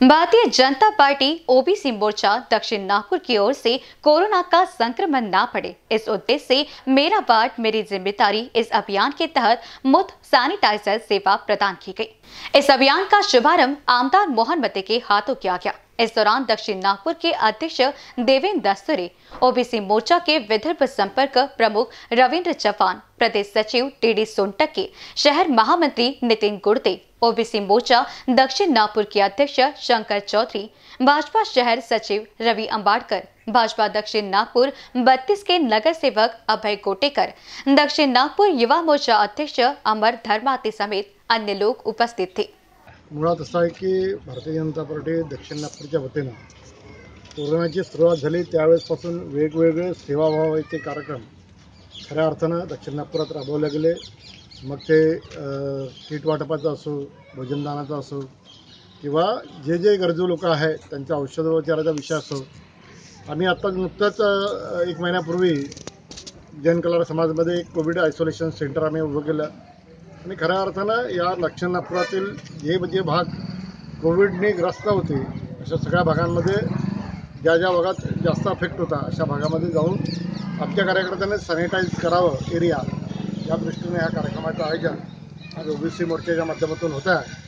Bharatiya Janata party OBC मोर्चा दक्षिण नागपुर की or say corona का संक्रमण ना पड़े। इस उद्देश्य से मेरा वार्ड मेरी ज़िम्मेदारी इस अभियान के तहत मुफ़्त सैनिटाइजर सेवा प्रदान की गई। इस अभियान का शुभारंभ आमदार मोहन मते के हाथों किया गया। इस दौरान दक्षिण नागपुर के अध्यक्ष देवेंद्र दस्तुरे ओबीसी मोर्चा के विदर्भ संपर्क प्रमुख रविंद्र चौहान, प्रदेश सचिव टीडी सोनटक के शहर महामंत्री नितिन गुड़ते ओबीसी मोर्चा दक्षिण नागपुर के अध्यक्ष शंकर चौधरी, भाजपा शहर सचिव रवि अंबाड़कर, भाजपा दक्षिण नागपुर 32 के नगर सेवक अभय कोटेकर, दक्षिण नागपुर युवा मोर्चा अध्यक्ष अमर धर्माते समेत अन्य लोग उपस्थित थे। मुळात असं आहे की भारतीय जनता पार्टी दक्षिण नागपूरच्या वतीनं कोरोनाची सुरुवात झाली त्यावेळेसपासून वेगवेगळे सेवाभावाचे कार्यक्रम खऱ्या अर्थानं दक्षिण नागपुरात राबवले गेले. मग ते किट वाटपाचं असो भोजनदानाचं असो किंवा जे जे गरजू लोक आहेत त्यांच्या औषधोपचाराचा विषय असो. आम्ही आत्ता नुकतंच एक महिन्यापूर्वी जैन कलार समाजमध्ये एक कोविड आयसोलेशन सेंटर आम्ही उभं केलं. आणि खऱ्या अर्थानं या दक्षिण नागपुरातील जे जे भाग कोविडने ग्रस्त होते अशा सगळ्या भागांमध्ये ज्या ज्या भागात जास्त अफेक्ट होता अशा भागामध्ये जाऊन आमच्या कार्यकर्त्यांनी सॅनिटाईज करावं एरिया. या दृष्टीने ह्या कार्यक्रमाचं आयोजन आज ओबीसी मोर्चाच्या माध्यमातून होत आहे.